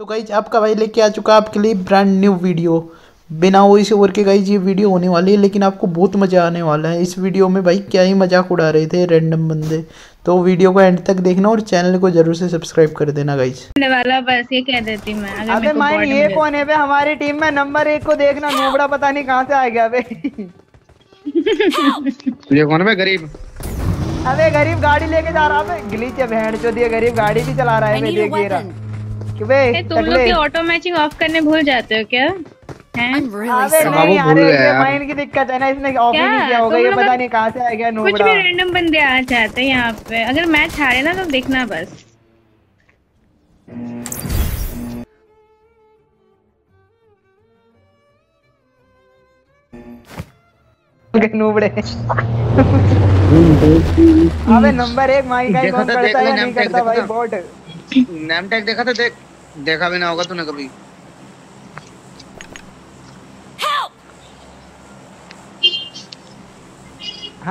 तो गाइज़ आपका भाई लेके आ चुका आपके लिए ब्रांड न्यू वीडियो बिना वॉइस ओवर के गाइज़ ये वीडियो होने वाली है लेकिन आपको बहुत मज़ा आने वाला है। इस वीडियो में भाई क्या ही मज़ाक उड़ा रहे थे रैंडम बंदे। तो वीडियो को एंड तक देखना और चैनल को ज़रूर से सब्सक्राइब कर देना गाइज़ वाला बस ये कह देती मैं। अगर अबे माइन ये कौन है बे? हमारी टीम में नंबर एक को देखना नोबड़ा पता नहीं कहाँ से आ गया बे। कौन है गरीब। अबे गरीब गाड़ी लेके जा रहा है ग्लिच है भेड़ चो दिए गरीब गाड़ी भी चला रहा है बे देख ये रहा। ए, तुम लोग के ऑटो मैचिंग ऑफ़ करने भूल जाते हो क्या? अबे नहीं अरे ये यार। की दिक्कत है ना इसने ऑफ़ ही नहीं किया होगा ये पता नहीं कहाँ से आ गया कुछ भी रैंडम बंदे आ जाते हैं यहाँ पे अगर मैच हारे ना तो देखना बस। नोबड़े। अबे नंबर एक माइन का कौन करता है नहीं करता भाई बॉट नेम टैग देखा था देख। देखा भी ना होगा तूने कभी।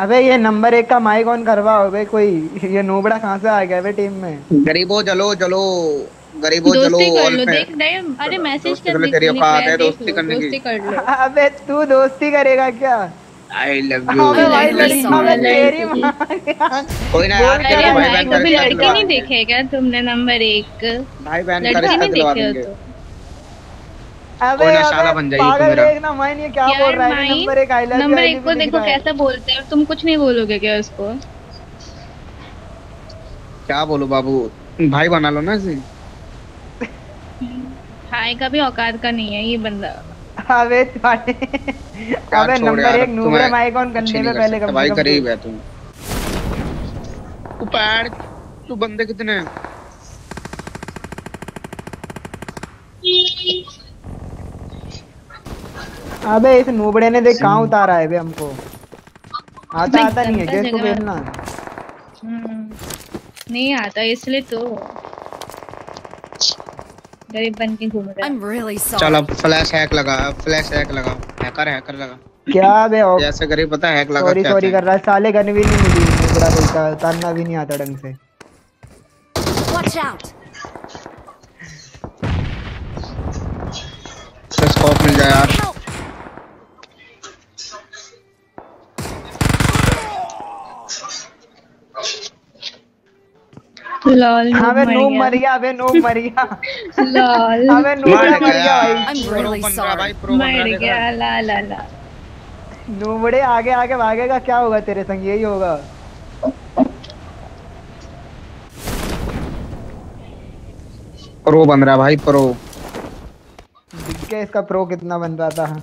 अबे ये नंबर एक का माइक ऑन करवाओ बे कोई ये नोबड़ा कहाँ से आ गया बे टीम में? गरीबो चलो चलो गरीबो चलो कर लो देख देख अरे मैसेज दोस्ती कर कर तेरी औकात है दोस्ती करने की। दोस्ती कर लो। अबे तू दोस्ती करेगा क्या? आई लव यू भाई। माँ। कोई ना यार तेरे भाई भाई बहन कभी लड़की नहीं देखे क्या तुमने नंबर एक। भाई बहन का लड़की रिश्ता नहीं दिलवा देखे हो देंगे। तो। अबे कोई ना शाला बन जाएगी तू मेरा। देखना माइन ये क्या बोल रहा है नंबर एक आई लव यू नंबर एक को देखो कैसा बोलते हैं तुम कुछ नहीं बोलोगे क्या उसको? क्या बोलो बाबू? भाई बना लो ना इसे। हाय का भी औकात का नहीं है ये बंदा। अबे अबे नंबर एक नूबड़े मैं माइक करने में पहले कम भाई से कम है तू। तू पैर तू बंदे कितने हैं? अबे इस नूबड़े ने देख कहाँ उतारा है बे हमको। आता आता नहीं है क्या इसको भेजना। हम्म, नहीं आता इसलिए तो। गरीब बन के घूम रहा है। I'm really sorry. चल फ्लैश हैक लगा फ्लैश हैक लगा। हैकर हैकर लगा। क्या बे हो जैसे गरीब पता हैक लगा सॉरी सॉरी कर रहा है। साले गन भी नहीं मिली कोई का उतारना भी नहीं आता ढंग से। Watch out! तो स्कोप मिल जाए यार। लॉल अबे मर नूब गया। मर गया अबे नूब मर गया। लॉल अबे नूबड़ा मर मर भाई really sorry. मर गया ला ला ला। नूबड़े आगे आगे भागेगा क्या होगा तेरे संग? यही होगा। प्रो बन रहा भाई प्रो। दिख के इसका प्रो कितना बन रहा था।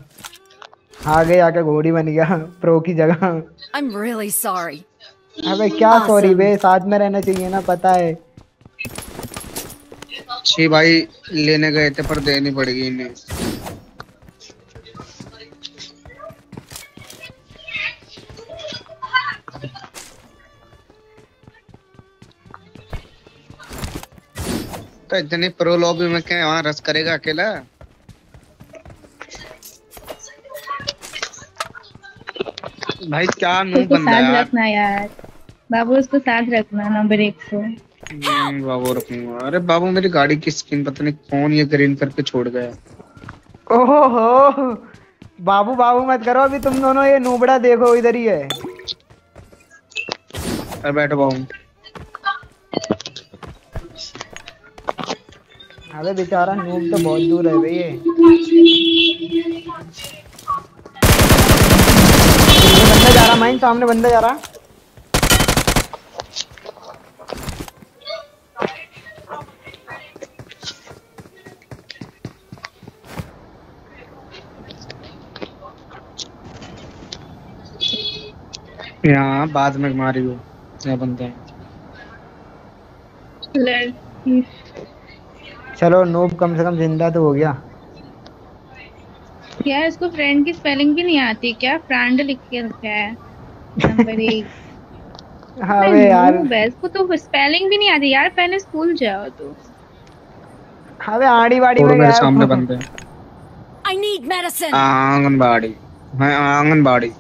आगे आके घोड़ी बन गया प्रो की जगह। I'm really sorry. अबे क्या सॉरी बे साथ में रहना चाहिए ना पता है। छी भाई लेने गए थे पर देनी पड़ेगी इन्हें। तो इतनी प्रो लॉबी में क्या वहाँ रस करेगा अकेला? भाई क्या मुँह बंदा यार। रखना यार। बाबू उसको साथ रखना नंबर एक को हम्म, बाबू रखूँगा। अरे बाबू मेरी गाड़ी की स्किन पता नहीं कौन ये ग्रीन करके छोड़ गया। ओहो बाबू बाबू मत करो अभी तुम दोनों ये नूबड़ा देखो इधर ही है। अरे बैठो बाबू। अबे बेचारा नूब तो बहुत दूर है बे ये। ये बंदा जा रहा माइन सामने बंदा जा रहा। यहाँ बाद में मारी हो। क्या बनते हैं। चलो नूब कम से कम ज़िंदा तो हो गया। यार इसको फ्रेंड की स्पेलिंग भी नहीं आती क्या? फ्रेंड लिख के रखा है। नंबर एक हाँ बे यार। इसको तो स्पेलिंग भी नहीं आती। यार पहले स्कूल जाओ तो। हाँ बे आड़ी बाड़ी में मेरे गया सामने बनते हैं। I need medicine. आंगनबाड़ी। है आंगनबाड़ी।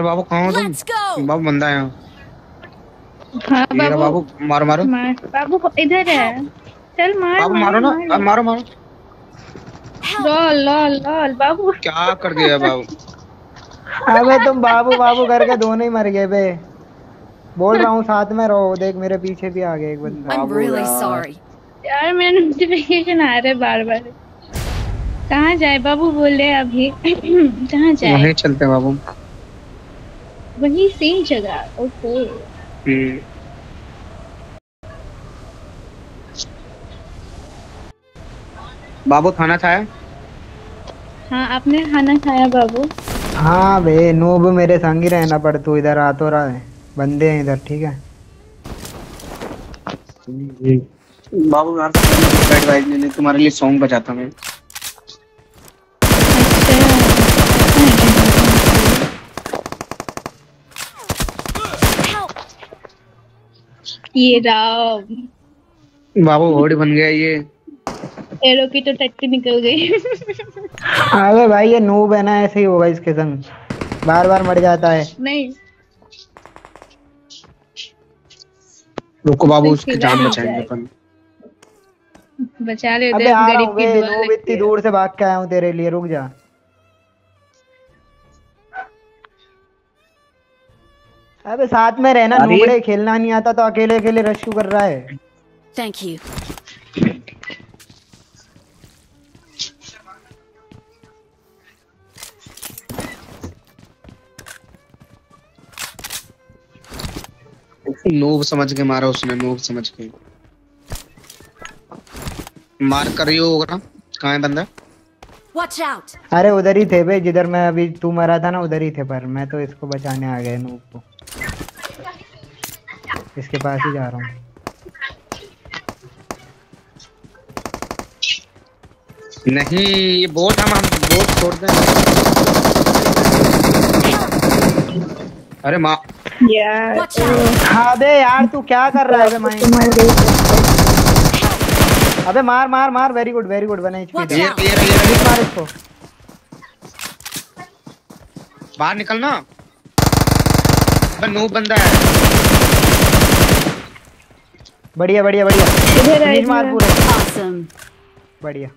अरे बाबू कहाँ हो तुम? बाबू बंदा है। यहाँ हाँ बाबू। बाबू मारो मारो। मार बाबू इधर है। चल मार बाबू मारो ना अब मारो मारो। लॉल लॉल लॉल बाबू। क्या कर दिया बाबू? अबे तुम बाबू बाबू करके दोनों ही मर गए बे। बोल रहा हूँ साथ में रहो। देख मेरे पीछे भी आ गए एक बंदा। I'm really sorry. यार मेरा नोटिफिकेशन आ रहा है बार बार। कहाँ जाए? बाबू बोले अभी। कहाँ जाए? वहीं चलते बाबू। वही सेम जगह ओके हम्म। बाबू खाना खाया? हाँ आपने खाना खाया बाबू? हाँ बे नूब मेरे संग ही रहना पड़ तू इधर आ तो रहा है। बंदे हैं इधर ठीक है? बाबू यार बैठ भाई मैंने तुम्हारे लिए सॉन्ग बजाता मैं ये राम बाबू होड़ी बन गया ये। एरो की तो टट्टी निकल गई। अबे भाई ये नूब है ना ऐसे ही होगा इसके संग। बार बार मर जाता है। नहीं। रुको बाबू उसकी जान बचाएँगे अपन। बचा ले अबे आ रहा गरीब हूँ नूब इतनी दूर से भाग के आया हूँ तेरे लिए रुक जा। अबे साथ में रहना नूबड़े खेलना नहीं आता तो अकेले अकेले रश क्यों कर रहा है? Thank you. नूब समझ के मारा उसने नूब समझ के। मार कर ही होगा ना कहाँ है बंदा? Watch out. अरे उधर ही थे बे जिधर मैं अभी तू मरा था ना उधर ही थे पर मैं तो इसको बचाने आ गया नूब को। इसके पास ही जा रहा हूँ। नहीं ये बोट हम हम बोट छोड़ दें। अरे माँ। यार हाँ बे यार तू क्या कर रहा है अबे मार मार मार। वेरी गुड वेरी गुड बना Watch एचपी ये ये ये ये- मार इसको बाहर निकलना। अबे नूब बंदा है। बढ़िया बढ़िया बढ़िया। मार पूरे। बढ़िया।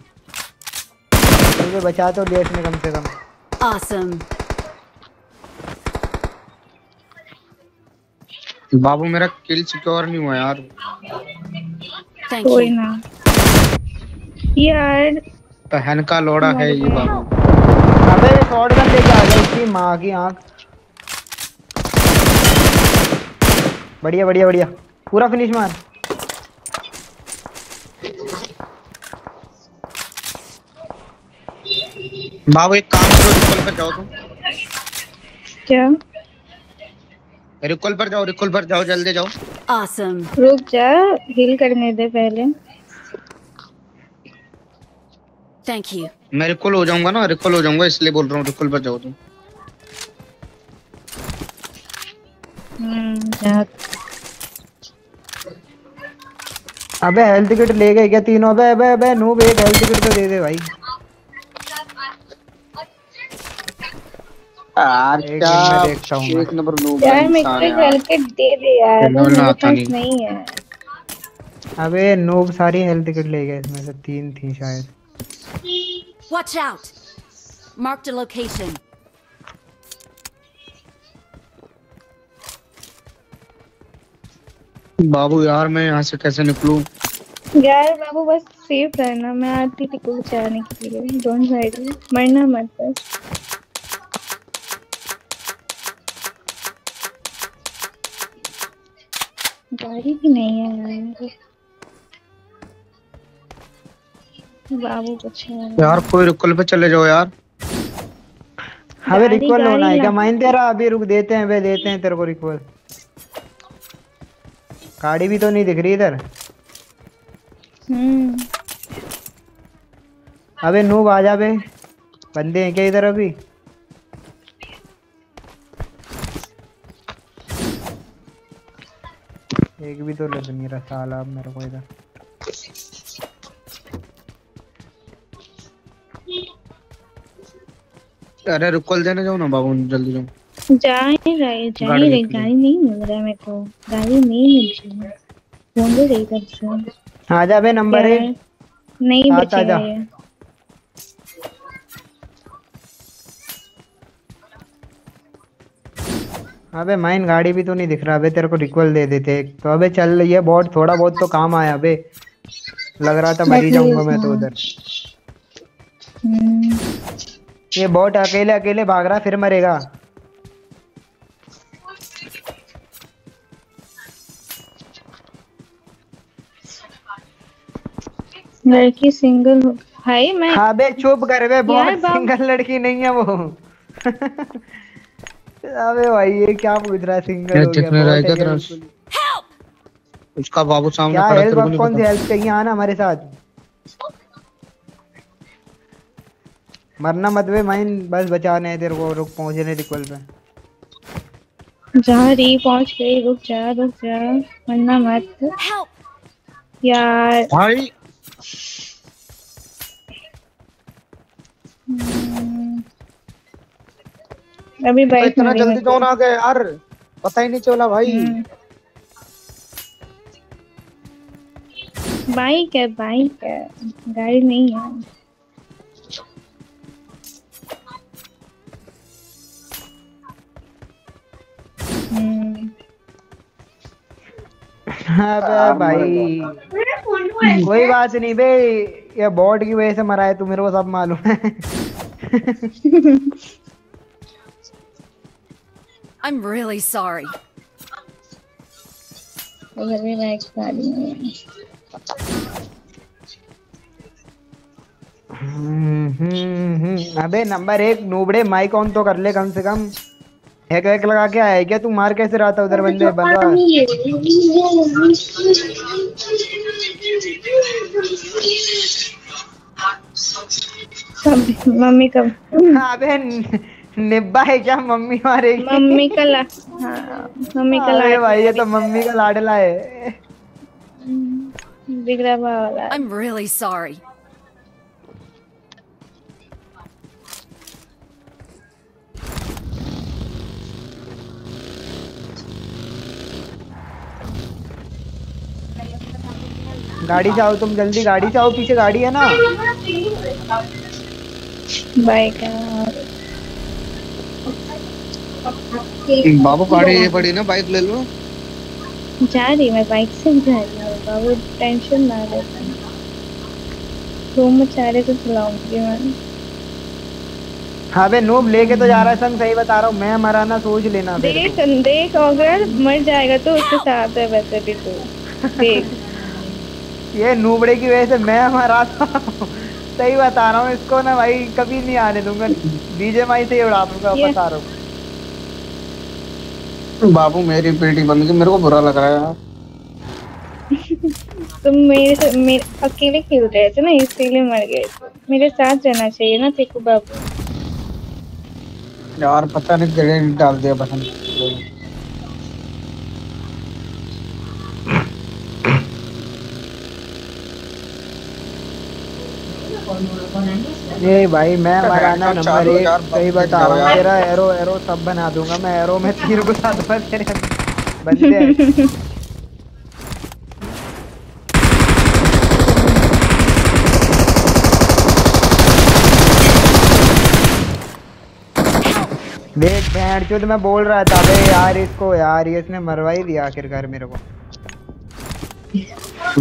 मुझे बचा तो लिया इसने कम से कम। Awesome. बाबू मेरा किल सिक्योर नहीं हुआ यार। कोई ना। यार। पहन का लोड़ा है ये बाबू। अबे शॉट गन लेके आ गया इसकी माँ की आँख। बढ़िया बढ़िया बढ़िया। पूरा फिनिश मार। बाबू एक काम करो रिकॉल पर जाओ तुम। क्या? रिकॉल पर जाओ रिकॉल पर जाओ जल्दी जाओ। Awesome. रुक जा हिल करने दे पहले। Thank you. मैं रिकॉल हो जाऊँगा ना रिकॉल हो जाऊँगा इसलिए बोल रहा हूँ रिकॉल पर जाओ तुम। हम्म अबे हेल्थ किट ले गए क्या? तीनों अबे अबे अबे नूब एक हेल्थ किट तो दे दे भाई। यार क्या देखता हूँ एक नंबर नूब यार मेरे को एक दे दे यार खेलना मेरे आता पास नहीं। नहीं है। अबे नूब सारी हेल्थ किट ले गए इसमें से तीन थी शायद। Watch out. Marked a location. बाबू यार मैं यहाँ से कैसे निकलूं? यार बाबू बस सेफ़ रहना मैं आती थी को बचाने के लिए। डोंट वरी मरना मत बस। गाड़ी भी नहीं है यार बाबू बचा यार कोई रिकॉल पे चले जाओ यार। अबे रिकॉल होना है क्या? ला। माइन तेरा अभी रुक देते हैं बे देते हैं तेरे को रिकॉल गाड़ी भी तो नहीं दिख रही इधर। हम्म। अबे नूब आ जा बे बंदे हैं क्या इधर अभी? भी तो लग नहीं रहा साला अब मेरे को इधर अरे रिकॉल देने जाओ ना बाबू जल्दी जाओ जा ही रहे जा ही रहे गाड़ी नहीं मिल रहा मेरे को गाड़ी नहीं मिल रही है फ़ोन दे रही इधर से आ जा बे नंबर है? नहीं साथ बचेगा अबे माइन गाड़ी भी तो नहीं दिख रहा अबे तेरे को रिक्वल दे देते। तो अबे चल है बहुत थोड़ा बहुत तो काम आया अबे। लग रहा था मर जाऊँगा मैं तो उधर। हम्म, ये बॉट अकेले अकेले भाग रहा फिर मरेगा। लड़की सिंगल भाई मैं हाँ बे चुप कर बे बहुत सिंगल लड़की नहीं है वो। अबे भाई ये क्या पूछ रहा है? सिंगल हो गया कितने बहुत है रहेगा तेरा? उसका बाबू सामने खड़ा हेल्प तेरे को कौन सी हेल्प चाहिए? आना हमारे साथ। मरना मत बे माइन बस बचाने है तेरे को रुक पहुँचने रिक्वल पे। जा रही पहुँच गई रुक जा रुक जा वरना मत। यार। भाई! अभी तो बाइक इतना जल्दी कौन आ गया यार? पता ही नहीं चला भाई। हम्म। बाइक है बाइक है। गाड़ी नहीं है। हम्म, भाई कोई बात नहीं बे ये बॉट की वजह से मरा है तू मेरे को सब मालूम है। I'm really sorry. है हम्म, हम्म, हम्म। अबे नंबर एक नूबड़े माइक ऑन तो कर ले कम से कम। हैक वैक लगा के आया क्या? तू मार कैसे रहा था उधर बंदे? बंदा मम्मी का अबे न- निब्बा है क्या मम्मी मारेगी? मम्मी का ला हाँ मम्मी का अरे भाई ये तो मम्मी का लाडला है। बिगड़ा हुआ वाला। I'm really sorry. गाड़ी आओ तुम जल्दी गाड़ी आओ पीछे गाड़ी है ना। बाइक है बाबू गाड़ी ये पड़ी ना बाइक ले लो। जा रही मैं बाइक से जा रही हूँ। बाबू टेंशन ना ले। रूम में चारे से चलाऊँगी मैं। हाँ बे नूब लेके तो जा रहा है संग सही बता रहा हूँ। मैं मरा ना सोच लेना फिर। देख देख अगर मर जाएगा तो उसके साथ है वैसे भी तू। देख। ये नूबड़े की वजह से मैं मरा था। सही बता रहा हूँ इसको ना भाई कभी नहीं आने दूँगा। डीजे माई से ही उड़ा दूँगा बता रहा हूँ। बाबू मेरी बेटी बन गई मेरे को बुरा लग रहा है यार। तुम मेरे से मेरे अकेले खेल रहे थे ना इसीलिए मर गए। मेरे साथ रहना चाहिए ना तेको बाबू। यार पता नहीं ग्रेनेड डाल दिया बहन ये भाई मैं मरा ना तो नंबर एक सही बता रहा हूँ तेरा एरो एरो सब बना दूँगा मैं एरो में तीर घुसा दूँगा तेरे बंदे। देख बैंड चोद मैं बोल रहा था बे यार इसको यार ये इसने मरवा ही दिया आखिरकार मेरे को।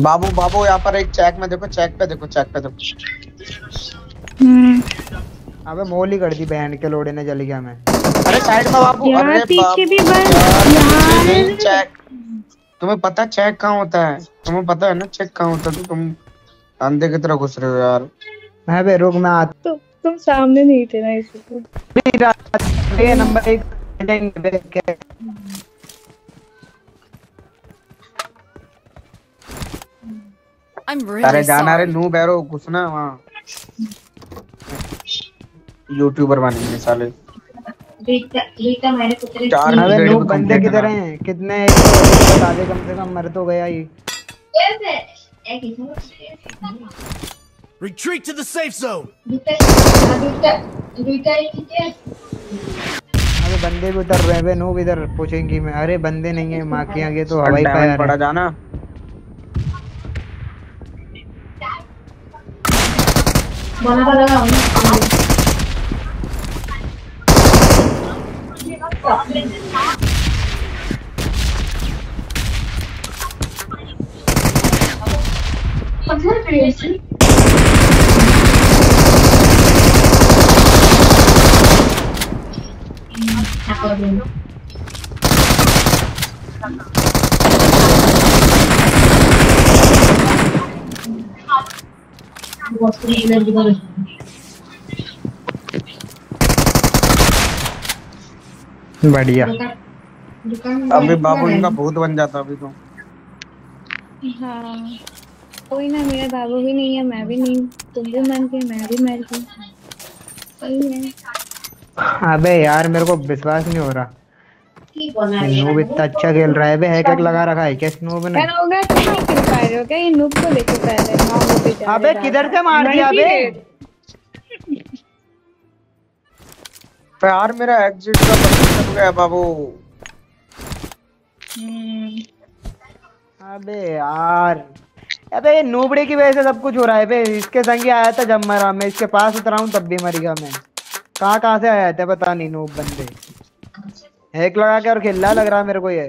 बाबू बाबू यहाँ पर एक चेक में देखो चेक पे देखो चेक पे देखो। अबे मोल ही कर दी बैंड के लोड़े ने जल गया मैं। अरे साइड में बाबू यार अरे पीछे भी बस यार, चेक तुम्हें पता चेक कहाँ होता है? तुम्हें पता है ना चेक कहाँ होता है? तो तुम अंधे की तरह घुस रहे हो यार। मैं बे रुक मैं आता तुम तुम सामने नहीं थे ना इसलिए नहीं रहा ये नंबर एक बे, क्या- I'm अरे जाना रे. नू बैरो घुसना वहाँ। यूट्यूबर बनेंगे साले। चार अबे grade लोग में बंदे किधर हैं कितने एक तो बता दे कम से कम मर तो गया ही Retreat to the safe zone. अबे अबे बंदे भी रहे हैं बे इधर पूछेंगी मैं। अरे बंदे नहीं है माँ के आगे तो हवाई फायर पड़ा है जाना बढ़िया। अभी बाबू इनका भूत बन जाता अभी तो। हाँ कोई ना मेरा बाबू भी नहीं है मैं भी नहीं तुम भी मर गए मैं भी मर गई। सही अबे यार मेरे को विश्वास नहीं हो रहा। नूब इतना अच्छा खेल रहा है। बे हैक लगा रखा है क्या नूब ने? क्या हो गया नहीं कर पा रहे हो क्या? ये नूब को लेके पहले अबे किधर से मार दिया बे यार मेरा एग्जिट का बटन दब गया बाबू। हम्म, अबे यार। अबे ये नूबड़े की वजह से सब कुछ हो रहा है बे। इसके संग ही आया था जब मरा मैं। इसके पास उतरा हूँ तब भी मर गया मैं। कहाँ कहाँ से आया था पता नहीं नूब बंदे। हैक लगा के और खेला लग रहा है मेरे को ये।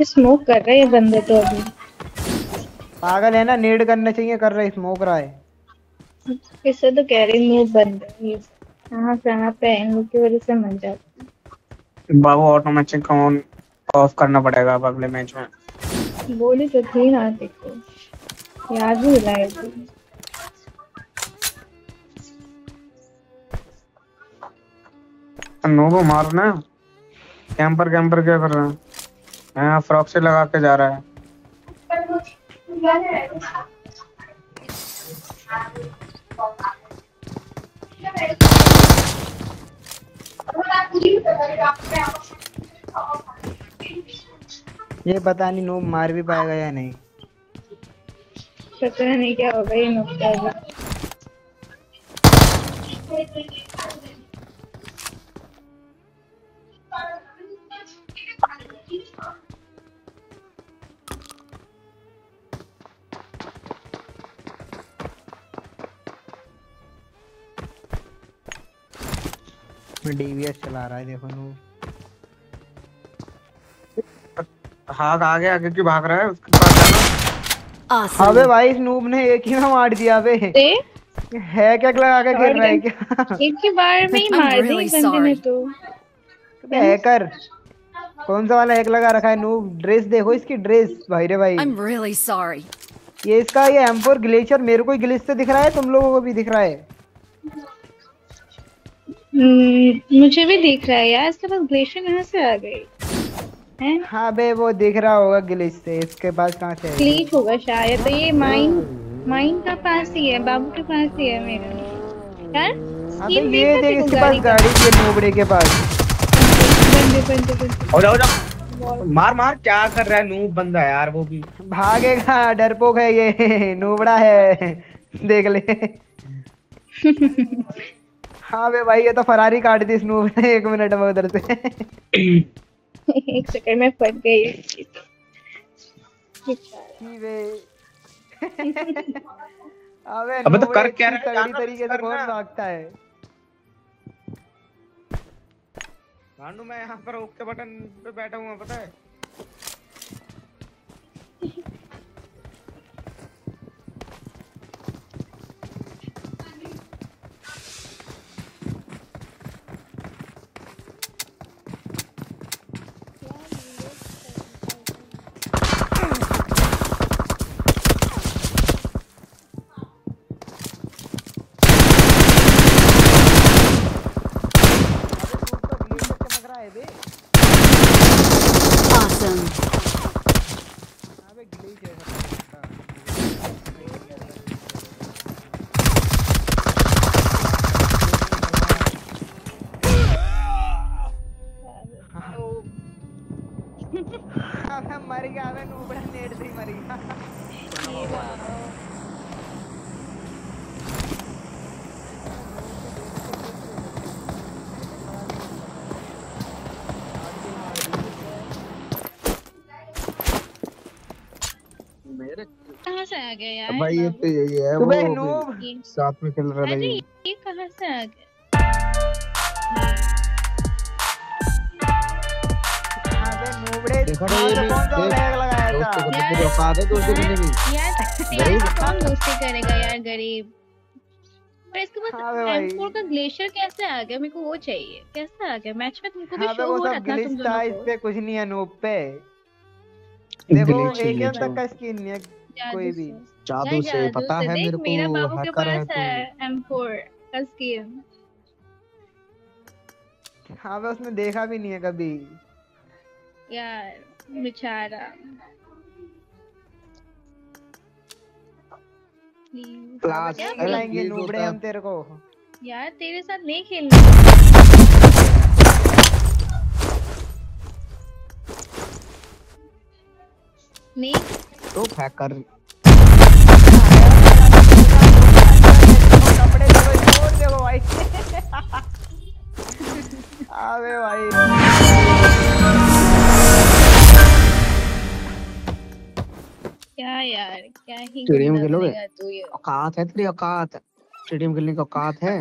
स्मोक कर रहे हैं बंदे तो अभी। पागल है ना नीड करने चाहिए कर रहे स्मोक रहा है। इससे तो कह रही नूब बन कहाँ कहाँ पे इन लोग की वजह से मर जाते बाबू ऑटोमेटिक ऑन ऑफ़ करना पड़ेगा अब अगले मैच में। बोली तो थी ना देखो। याद भी दिलाए थी नोबो मारो ना। कैंपर कैंपर क्या कर रहा है हाँ फ्रॉक से लगा के जा रहा है। ये पता नहीं नोब मार भी पाएगा या नहीं। पता नहीं क्या होगा, ये नोब का अभी डीवीएस चला रहा है देखो नूब। भाग आगे आगे क्यों भाग रहा है? उसके पास जाना। Awesome. अबे भाई इस नूब ने एक ही में मार दिया बे है क्या लगा के खेल रहा है क्या? एक ही बार में ही मार दी बंदे ने. तो। हैकर कौन सा वाला हैक लगा रखा है नूब? ड्रेस देखो इसकी ड्रेस भाई रे भाई। I'm really sorry. ये इसका ये M4 ग्लेशियर मेरे को ग्लिच से दिख रहा है तुम लोगों को भी दिख रहा है। मुझे भी दिख रहा है यार इसके पास ग्लेशियर कहाँ से आ गई? हैं? हाँ बे वो दिख रहा होगा ग्लिच से इसके पास कहाँ से है होगा शायद तो ये माइन माइन का पास ही है बाबू के पास ही है मेरा। यार अबे ये देख इसके पास गाड़ी के नूबड़े के पास। बंदे बंदे बंदे हो जाओ जाओ मार मार क्या कर रहा है नूब बंदा यार वो भी। भागेगा डरपोक है ये नूबड़ा है देख ले। हाँ बे भाई ये तो फरारी काट दी इस नूब ने एक मिनट में उधर से। एक सेकंड में फट गई। ही बे। अबे अबे तो कर क्या रहा है? जाना तरीके से करना। भागता है। भांडू मैं यहाँ पर ओके बटन पे बैठा हुआ पता है चमक रहा है बे Awesome. अबे ग्लिच है सब अबे मर गया अबे नूबड़ा नेट से ही मर गया गया यार भाई ये? तो यही है वो साथ में खेल रहा अरे ये कहाँ से आ गया? देखा ये भी, दोस्तों है दोस्ती करने की यार गरीब। यार कौन दोस्ती करेगा यार गरीब? पर इसके हाँ बाद M4 का ग्लेशियर कैसे आ गया? मेरे को वो चाहिए। कैसे आ गया? मैच में तुमको भी हाँ शो हो रहा था तुम था दोनों इस पे कुछ नहीं है नूब पे। देखो एक तक। का स्किन नहीं है कोई भी। जादू से पता है देख मेरे मेरा को बाबू के हैकर है पास है तू M4 का स्किन हाँ बे उसने देखा भी नहीं है कभी। यार बेचारा। क्लास प्लीज़ नूबड़े हम तेरे को। यार तेरे साथ नहीं खेलना। नहीं। तो हैकर अबे भाई। क्या यार क्या ही स्टेडियम खेलोगे? तू औकात है तेरी औकात। स्टेडियम खेलने की औकात है।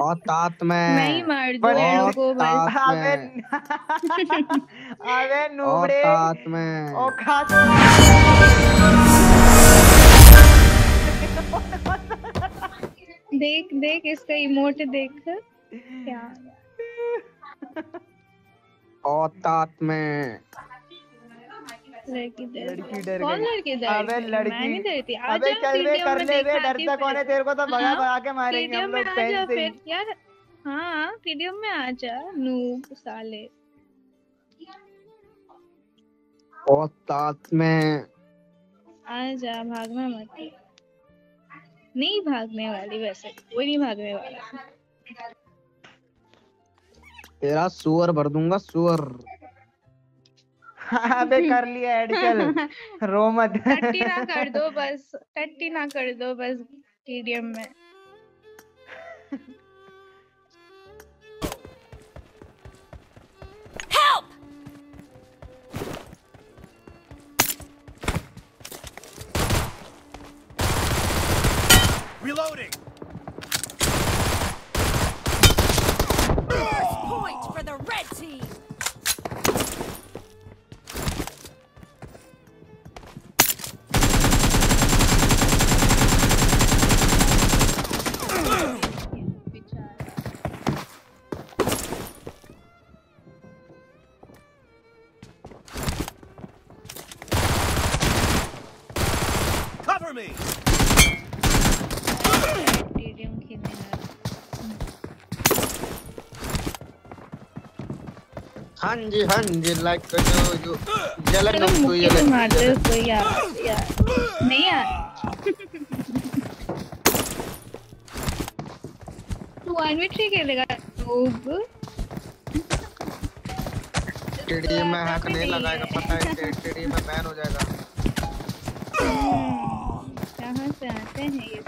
औकात में। मैं ही मार दूँ को बस। अबे में। अबे नूबड़े। औकात में। औकात। देख देख इसका इमोट देख। औकात में लड़की डर कौन लड़की डर अबे लड़की। डरती। अबे चल कर ले डरता कौन है? तेरे को तो भगा हाँ, भगा के मारेंगे हम लोग पेन से। यार। हाँ स्टेडियम में आ जा नूब साले। औकात में आ जा भागना मत। नहीं भागने वाली वैसे कोई नहीं भागने वाला। तेरा सुअर भर दूँगा सुअर। अबे कर लिया ऐड चल रो मत। टट्टी ना कर दो बस टट्टी ना कर दो बस स्टेडियम में। Reloading. हाँ जी हाँ जी लाइक जो जो जलन हम तो मुक्के लग- मारते हो तो यार? यार नहीं यार। तू वन वी थ्री खेलेगा नूब स्टेडियम में हैक नहीं लगाएगा पता है स्टेडियम में बैन हो जाएगा। कहाँ से आते हैं ये?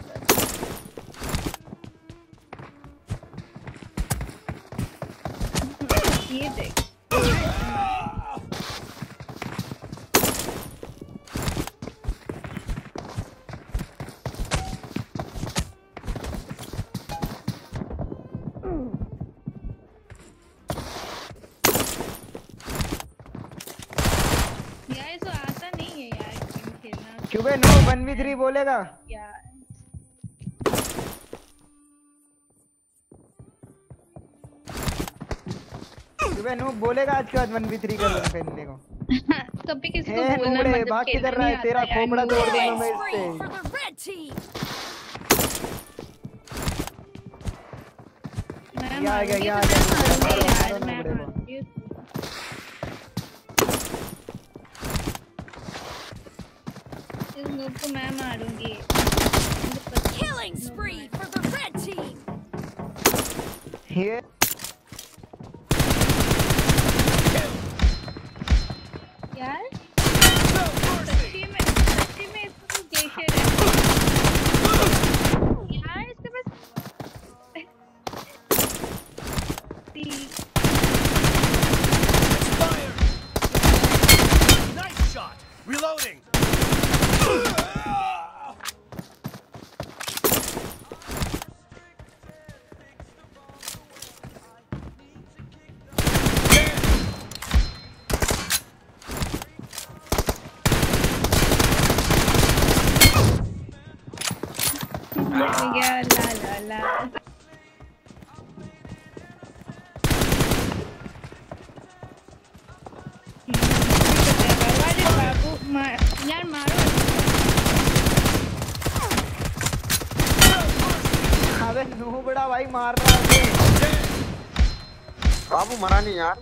खेलना क्यों बे नो वन वी थ्री बोलेगा यार क्यों बे नो बोलेगा आज के बाद वन वी थ्री का खेलने को कभी किसी को बोलना मतलब भाग किधर रहा है तेरा खोपड़ा तोड़ है। दूँगा मैं इससे team! आ गया, ये आ गया। को मैं मारूंगी मुझे पता- Killing spree बाबू मरा नहीं यार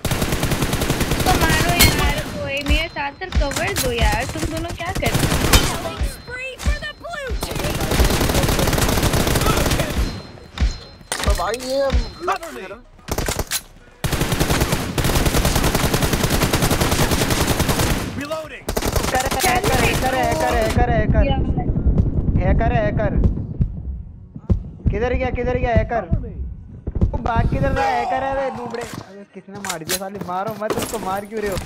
तो मारो यार कोई मेरे साथ कवर दो यार तुम दोनों क्या कर रहे हो. तो भाई ये Cover me. Reloading. Hacker hacker hacker hacker hacker hacker यार, हैकर है हैकर किधर गया किधर गया हैकर वो भाग किधर रहा है हैकर है रे डूबड़े अबे किसने मार दिया साले? मारो मत उसको मार क्यों रहे हो?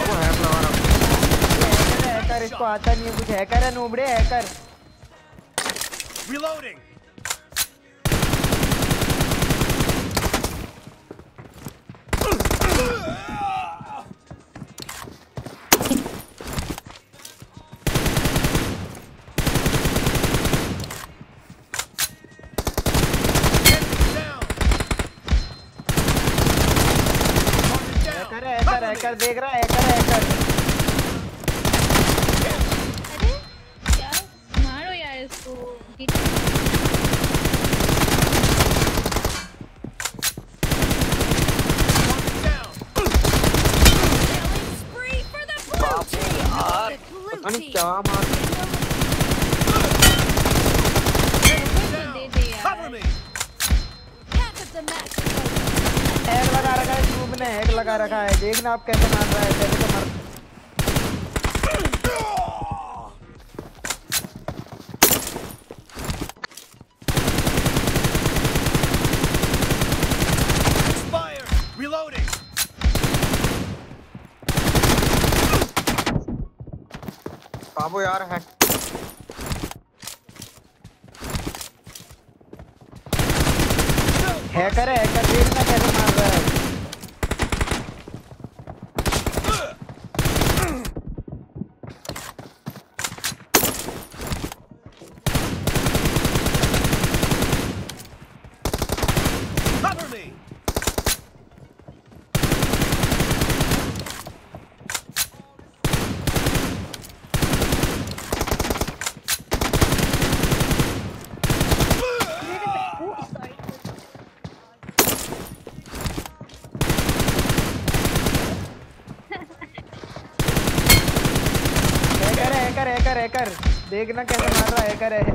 अरे रहा है हैकर इसको आता नहीं है कुछ। हैकर है नूबड़े hacker Reloading. Down. Target down. Hacker है हैकर देख रहा है हैकर है हैकर अरे क्या मारो यार इसको पता नहीं. क्या मार ने हैक लगा रखा है। देखना आप कैसे मार रहा है कैसे तो मर बाबू यार हैक हैकर है हैकर देखना कैसे मार रहा है Cover me. हैकर है हैकर हैकर हैकर देखना कैसे मार रहा है हैकर है।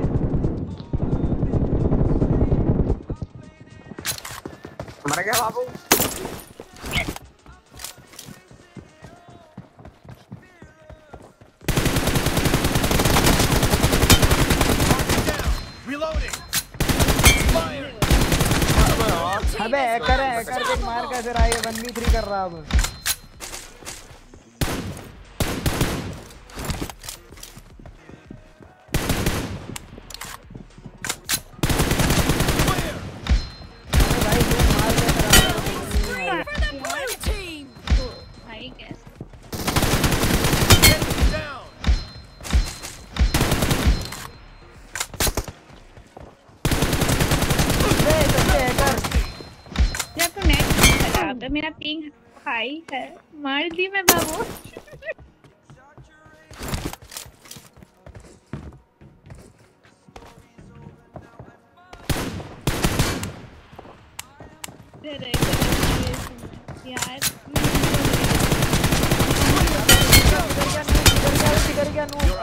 मर गया बाबू. अबे हैकर है हैकर मार कैसे रहा है? ये वन थ्री कर रहा है अब।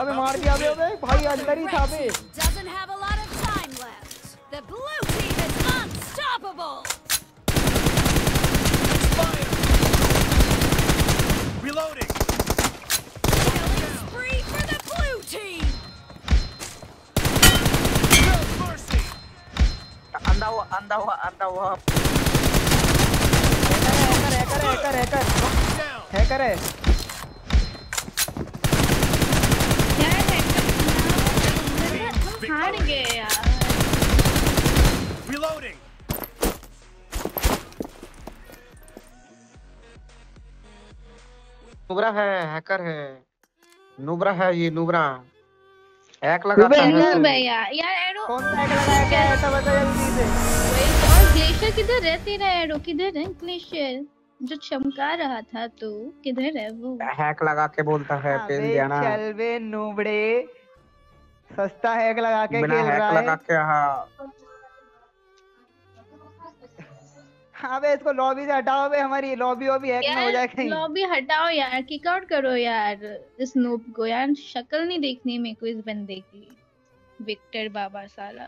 अबे मार दिया अबे अबे भाई अंदर ही था बे Team doesn't have a lot of time left. The blue team is unstoppable. Expired. Reloading. Killing spree for the blue team. No mercy. अंधा हुआ अंधा हुआ अंधा हुआ hacker hacker hacker hacker Down. Hacker है हार गए यार Reloading. नुबरा है हैकर है। नुबरा है ये नुबरा। हैक लगाता सुबह है नूब है यार यार एरो कौन सा हैक लगाया क्या है तो बता जल्दी से? वही और ग्लेशियर किधर है तेरा एरो किधर है ग्लेशियर? जो चमका रहा था तू किधर है वो? हैक लगा के बोलता है पेल अबे दिया ना चल बे नूबड़े सस्ता हैक लगा के बिना खेल हैक रहा लगा है के हाँ। अबे इसको लॉबी से हटाओ बे हमारी लॉबी वॉबी हैक ना हो जाए कहीं। लॉबी हटाओ यार किक आउट करो यार इस नूब को यार शक्ल नहीं देखनी मेरे को इस बंदे की। विक्टर बाबा साला।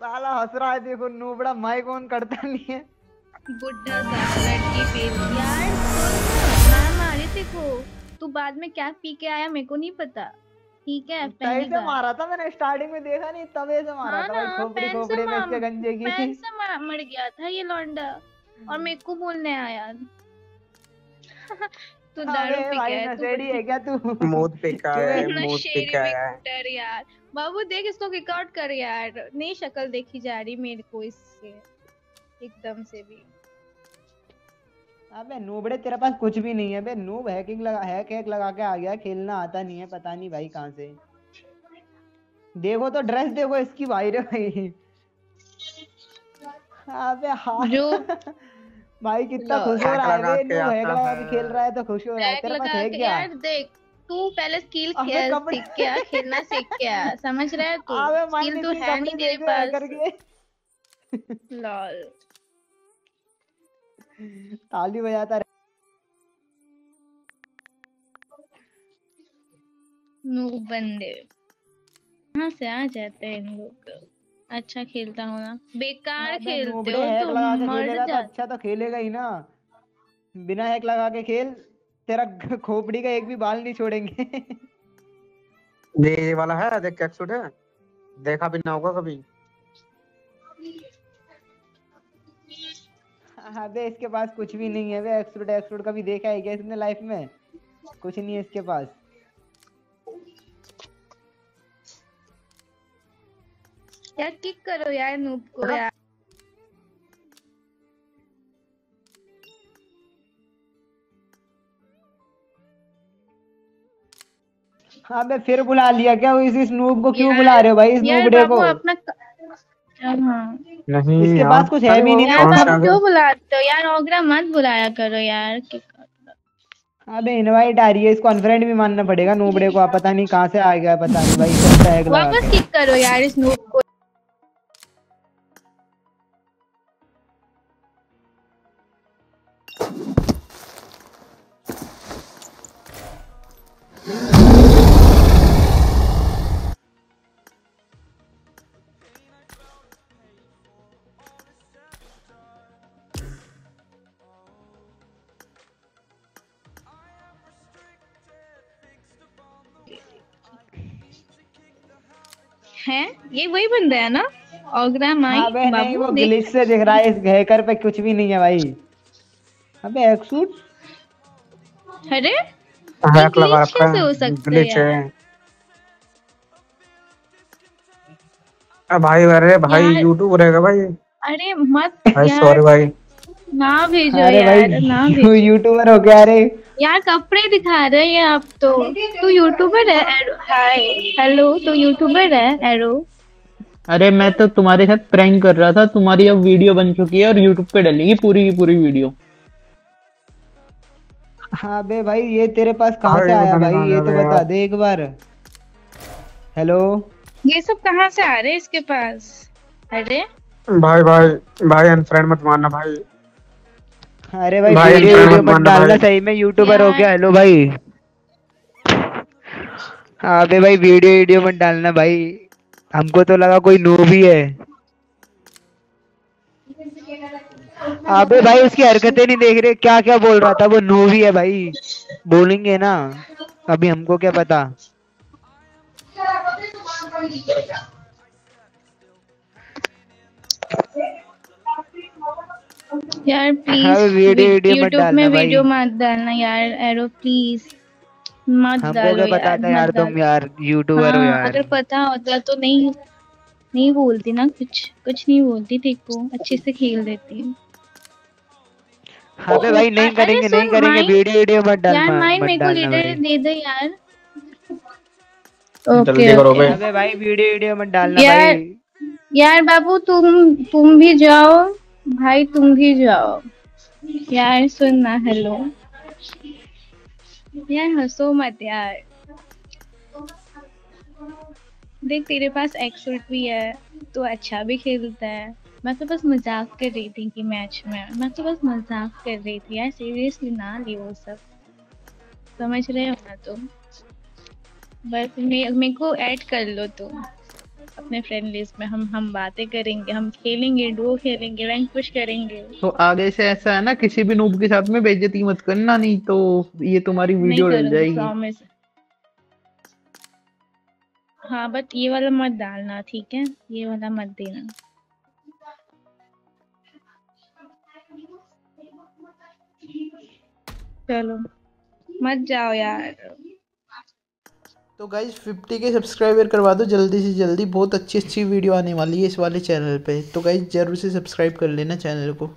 साला हंस रहा है देखो नूबड़ा माइक ऑन करता नहीं है। बुढ़ा साला लड़की फेल यार मैं मारे थे को तू बाद में क्या पी के आया मेरे को नहीं पता। ठीक है पहली से बार मारा था मैंने स्टार्टिंग में देखा नहीं तबे से मारा हाँ था भाई खोपड़ी खोपड़ी में इसके गंजे की। पैन से मर गया था ये लौंडा और मेरे को बोलने आया। तू दारू पी के तू नशेड़ी है क्या तू? मूद पे का है? मूद पे का है। विक्टर यार। बाबू देख इसको किक आउट कर यार। नई शक्ल देखी जा रही मेरे को इससे एकदम से भी। अबे नूबड़े तेरे पास कुछ भी नहीं है। बे नूब हैकिंग लगा हैक हैक लगा के आ गया खेलना आता नहीं है पता नहीं भाई कहाँ से। देखो तो ड्रेस देखो इसकी भाई रे भाई। अबे हाँ। जो भाई कितना खुश हो रहा है। बे नूब हैक लगा के खेल रहा है तो खुश हो रहा है। तेरे पास है क्या? यार देख तू पहले स्किल कपड़े- सीख के आ खेलना सीख के आ। समझ रहा है तू? स्किल तो है नहीं तेरे पास। लॉल। ताली बजाता रहे। बंदे। कहाँ से आ जाते हैं इन लोग? अच्छा खेलता हो ना। बेकार खेलते हो तो मर खेलेगा तो जा अच्छा तो खेलेगा ही ना। बिना हैक लगा के खेल तेरा खोपड़ी का एक भी बाल नहीं छोड़ेंगे। ये वाला है देख कैक है? देखा भी ना होगा कभी। अबे इसके पास कुछ भी नहीं है। बे एक्सपर्ट एक्सपर्ट कभी देखा है क्या इसने लाइफ में? कुछ नहीं है इसके पास। यार किक करो यार नूब को यार। अबे फिर बुला लिया क्या? वो इस नूब को क्यों बुला रहे हो भाई? इस नूबड़े को अपना हाँ नहीं इसके पास कुछ है भी नहीं ना। यार है? क्यों बुलाते हो? यार ओगरा मत बुलाया करो यार। अबे इनवाइट आ रही है। इसको अनफ्रेंड भी मानना पड़ेगा। नूबड़े को आप पता नहीं कहाँ से आ गया पता नहीं भाई है वापस किक करो यार इस नूब वही बंदा है ना? ओगरा माई अबे नहीं वो बाबू ग्लिच से दिख रहा है इस हैकर पे कुछ भी नहीं है भाई। अबे एक सूट? अरे हैक लगा रखा हो है सकता ग्लिच है? अरे भाई अरे भाई यूट्यूब रहेगा भाई? अरे मत भाई यार सॉरी भाई। ना भेजो अरे यार ना तू भेजो। यूट्यूबर हो गया अरे। यार कपड़े दिखा रहे हैं आप तो। तू यूट्यूबर है हाय हेलो तू यूट्यूबर है एरो अरे मैं तो तुम्हारे साथ प्रैंक कर रहा था तुम्हारी अब वीडियो बन चुकी है और यूट्यूब पे डलेगी पूरी की पूरी वीडियो हाँ बे भाई ये तेरे पास कहाँ से आया भाई? ये तो बता दे एक बार। हेलो ये सब कहाँ से आ रहे इसके पास? अरे। भाई भाई भाई अनफ्रेंड मत मारना भाई। अरे भाई भाई, वीडियो मत डालना भाई। सही में यूट्यूबर हो गया हेलो भाई। हाँ बे भाई वीडियो वीडियो मत डालना भाई। हमको तो लगा कोई नो भी है। अबे भाई उसकी हरकतें नहीं देख रहे। क्या क्या बोल रहा था? वो नो भी है भाई। बोलेंगे ना। अभी हमको क्या पता? यार हाँ, प्लीज़ वीडियो वीडियो मत में डालना वीडियो मत डालना यार। एरो प्लीज़ मत हमको डालो क्या पता यार यार तुम यार यूट्यूबर हो हाँ यार। अगर पता होता तो नहीं नहीं बोलती ना कुछ कुछ नहीं बोलती देखो अच्छे से खेल देती हाँ। बे भाई नहीं करेंगे नहीं करेंगे वीडियो वीडियो मत यार डालना माइन मत मेरे को लीडर दे दे यार। ओके करो ओके अबे भाई वीडियो वीडियो मत डालना यार भाई। यार बाबू तुम तुम भी जाओ भाई तुम भी जाओ। यार सुनना हेलो यार हंसो मत यार देख, तेरे पास एक्सूट भी है तो अच्छा भी खेलता है। मैं तो बस मज़ाक कर रही थी कि मैच में। मैं तो बस मज़ाक कर रही थी, यार सीरियसली ना ली वो सब। समझ रहे हो ना तुम? बस मेरे को ऐड कर लो तुम। अपने फ्रेंड लिस्ट में हम हम बातें करेंगे हम खेलेंगे डुओ खेलेंगे रैंक पुश करेंगे। तो आगे से ऐसा है ना किसी भी नूब के साथ में बेइज्जती मत करना नहीं तो ये तुम्हारी वीडियो डल जाएगी। हाँ बट ये वाला मत डालना ठीक है? ये वाला मत देना। चलो मत जाओ यार। तो गाइज़ 50 के सब्सक्राइबर करवा दो जल्दी से जल्दी। बहुत अच्छी अच्छी वीडियो आने वाली है इस वाले चैनल पे। तो गाइज़ ज़रूर से सब्सक्राइब कर लेना चैनल को।